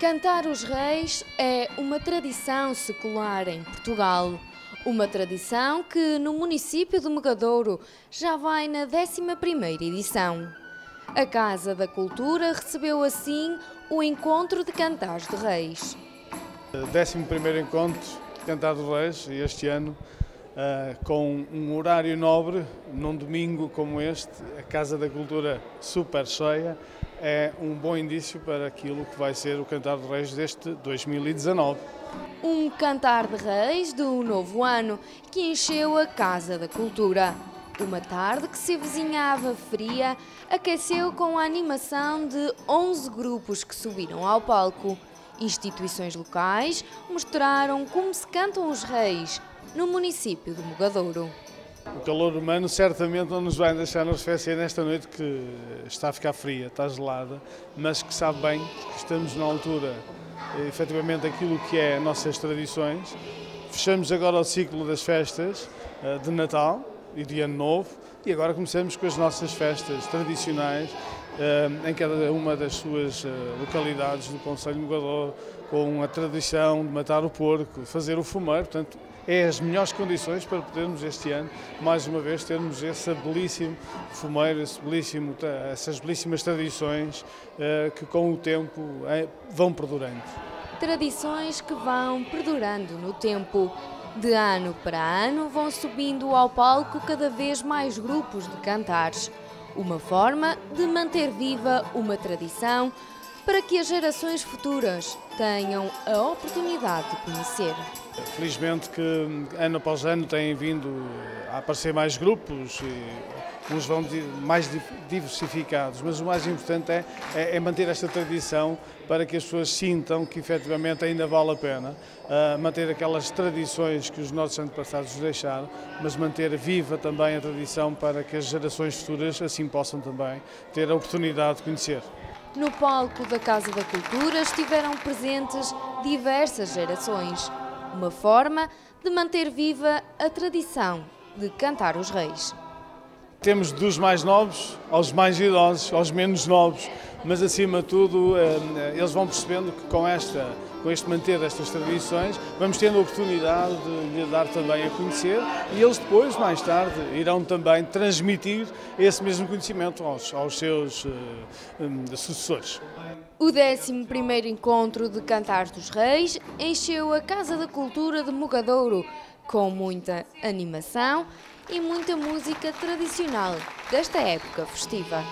Cantar os Reis é uma tradição secular em Portugal. Uma tradição que no município de Megadouro já vai na 11ª edição. A Casa da Cultura recebeu assim o Encontro de Cantares de Reis. 11º Encontro de Cantar de Reis, este ano, uh, com um horário nobre, num domingo como este, a Casa da Cultura super cheia, é um bom indício para aquilo que vai ser o Cantar de Reis deste 2019. Um Cantar de Reis do novo ano que encheu a Casa da Cultura. Uma tarde que se avizinhava fria aqueceu com a animação de 11 grupos que subiram ao palco. Instituições locais mostraram como se cantam os reis no município de Mogadouro. O calor humano certamente não nos vai deixar nos arrefecer nesta noite que está a ficar fria, está gelada, mas que sabe bem que estamos na altura, efetivamente, aquilo que é nossas tradições. Fechamos agora o ciclo das festas eh, de Natal e de Ano Novo e agora começamos com as nossas festas tradicionais eh, em cada uma das suas eh, localidades do Conselho de Mogador, com a tradição de matar o porco, fazer o fumeiro, portanto, é as melhores condições para podermos este ano, mais uma vez, termos esse belíssimo fumeiro, esse belíssimo, essas belíssimas tradições uh, que com o tempo uh, vão perdurando. Tradições que vão perdurando no tempo. De ano para ano vão subindo ao palco cada vez mais grupos de cantares. Uma forma de manter viva uma tradição para que as gerações futuras tenham a oportunidade de conhecer. Felizmente que ano após ano têm vindo a aparecer mais grupos e uns vão mais diversificados, mas o mais importante é, é, é, manter esta tradição para que as pessoas sintam que efetivamente ainda vale a pena uh, manter aquelas tradições que os nossos antepassados deixaram, mas manter viva também a tradição para que as gerações futuras assim possam também ter a oportunidade de conhecer. No palco da Casa da Cultura estiveram presentes diversas gerações, uma forma de manter viva a tradição de cantar os reis. Temos dos mais novos aos mais idosos, aos menos novos, mas acima de tudo eh, eles vão percebendo que com esta com este manter destas tradições, vamos tendo a oportunidade de lhe dar também a conhecer e eles depois, mais tarde, irão também transmitir esse mesmo conhecimento aos, aos seus uh, um, sucessores. O 11º Encontro de Cantares dos Reis encheu a Casa da Cultura de Mogadouro com muita animação e muita música tradicional desta época festiva.